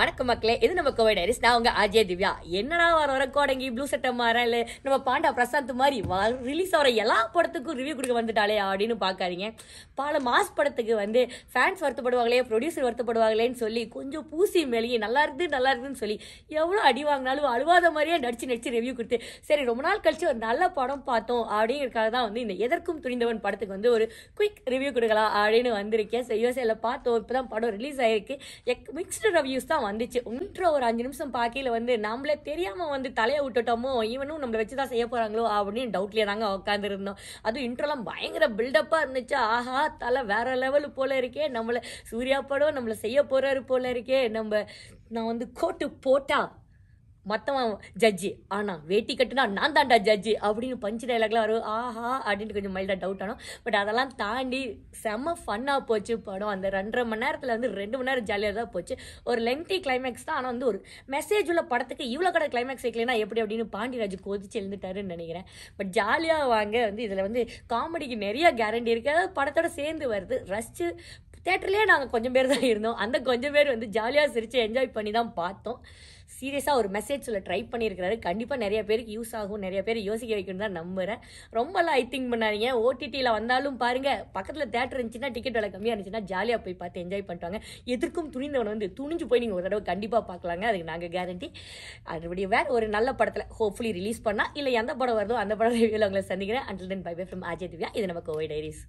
வணக்கம் மக்களே இது நம்ம கோவை டைரிஸ் நான் உங்க அஜய் திவ்யா. என்னடா வர வர கோடங்கி ப்ளூ சட்டை மாற இல்லை நம்ம பாண்டா பிரசாந்த் மாதிரி ரிலீஸ் ஆகிற எல்லா படத்துக்கும் ரிவ்யூ கொடுக்க வந்துட்டாலே அப்படின்னு பார்க்காதீங்க. பல மாஸ் படத்துக்கு வந்து ஃபேன்ஸ் வருத்தப்படுவாங்களே ப்ரொடியூசர் வருத்தப்படுவாங்களேன்னு சொல்லி கொஞ்சம் பூசி மேலேயே நல்லா இருக்குது நல்லா இருக்குதுன்னு சொல்லி எவ்வளோ அடி வாங்கினாலும் அழுவாத மாதிரியே நடிச்சு நடிச்சு ரிவ்யூ கொடுத்து சரி ரொம்ப நாள் கழிச்சு ஒரு நல்ல படம் பார்த்தோம் அப்படிங்கிறக்காக தான் வந்து இந்த எதற்கும் துணிந்தவன் படத்துக்கு வந்து ஒரு குயிக் ரிவ்யூ கொடுக்கலாம் அப்படின்னு வந்திருக்கேன். ஸோ யூஎஸ்ஏல பார்த்தோம் இப்போ தான் படம் ரிலீஸ் ஆகிருக்கு எக் மிக்ஸ்டு ரிவ்யூஸ் தான் வந்துச்சு. இன்ட்ரோ ஒரு அஞ்சு நிமிஷம் பார்க்கையில் வந்து நம்மளே தெரியாம வந்து தலையை விட்டுட்டோமோ இவனும் நம்மளை வச்சு தான் செய்ய போறாங்களோ அப்படின்னு டவுட்லேயே தாங்க உட்காந்துருந்தோம் அதுவும் இன்ட்ரோலாம் பயங்கர பில்டப்பாக இருந்துச்சு. ஆஹா தலை வேற லெவல் போல இருக்கே. நம்மளை சூர்யா படம் நம்மளை செய்ய போறாரு போல இருக்கே. நம்ம நான் வந்து கோட்டு போட்டா மற்றவன் ஜட்ஜி ஆனா வேட்டி கட்டுனா நான் தான்டா ஜட்ஜி அப்படின்னு பஞ்சு டைலாக்லாம் வரும். ஆஹா அப்படின்ட்டு கொஞ்சம் மைல்டாக டவுட் ஆனோம். பட் அதெல்லாம் தாண்டி செம்ம ஃபன்னாக போச்சு படம். அந்த ரெண்டரை மணி நேரத்தில் வந்து ரெண்டு மணி நேரம் ஜாலியாக தான் போச்சு. ஒரு லென்த்தி கிளைமேக்ஸ் தான். ஆனால் வந்து ஒரு மெசேஜ் உள்ள படத்துக்கு இவ்வளோ கடை கிளைமேக்ஸ் வைக்கலனா எப்படி அப்படின்னு பாண்டியராஜ் கொதிச்சு எழுந்துட்டாருன்னு நினைக்கிறேன். பட் ஜாலியாக வாங்க வந்து இதில் வந்து காமெடிக்கு நிறைய கேரண்டி இருக்குது அதாவது படத்தோட சேர்ந்து வருது. ரசிச்சு தேட்டர்லேயே நாங்கள் கொஞ்சம் பேர் தான் இருந்தோம். அந்த கொஞ்சம் பேர் வந்து ஜாலியாக சிரித்து என்ஜாய் பண்ணி தான் பார்த்தோம். சீரியஸாக ஒரு மெசேஜ் சொல்ல ட்ரை பண்ணியிருக்கிறாரு. கண்டிப்பாக நிறைய பேருக்கு யூஸ் ஆகும். நிறைய பேர் யோசிக்க வைக்கணும் தான் நம்புகிறேன் ரொம்பலாம் ஐ திங்க் பண்ணாதீங்க. ஓடிடியில் வந்தாலும் பாருங்கள் பக்கத்தில் தேட்டர் இருந்துச்சுன்னா டிக்கெட் விலை கம்மியாக இருந்துச்சுன்னா ஜாலியாக போய் பார்த்து என்ஜாய் பண்ணுவாங்க எதிர்க்கும் துணிந்தவன் வந்து துணிஞ்சு போய் நீங்கள் ஒரு தடவை கண்டிப்பாக பார்க்கலாங்க. அதுக்கு நாங்கள் கேரண்டி அதுபடி வேறு ஒரு நல்ல படத்தில் ஹோப்ஃபுல்லி ரிலீஸ் பண்ணால் இல்லை எந்த படம் வருதோ அந்த படம் ரிவியூவில் உங்களை சந்திக்கிறேன். Until then bye bye from Ajay Divya இது நம்ம கோவை டைரிஸ்